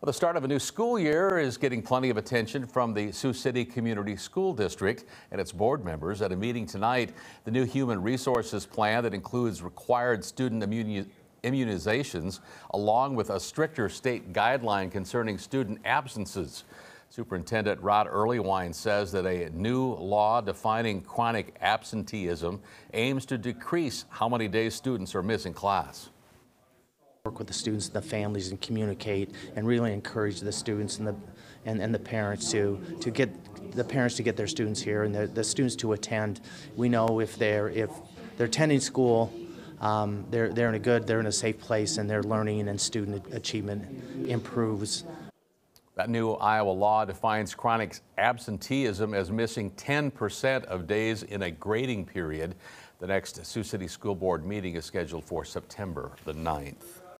Well, the start of a new school year is getting plenty of attention from the Sioux City Community School District and its board members. At a meeting tonight, the new human resources plan that includes required student immunizations, along with a stricter state guideline concerning student absences. Superintendent Rod Earleywine says that a new law defining chronic absenteeism aims to decrease how many days students are missing class. With the students and the families and communicate and really encourage the students and the and, and the parents to to get the parents to get their students here and the, the students to attend. We know if they're if they're attending school, um, they're they're in a good, they're in a safe place, and their learning and student achievement improves. That new Iowa law defines chronic absenteeism as missing 10% of days in a grading period. The next Sioux City School Board meeting is scheduled for September the 9th.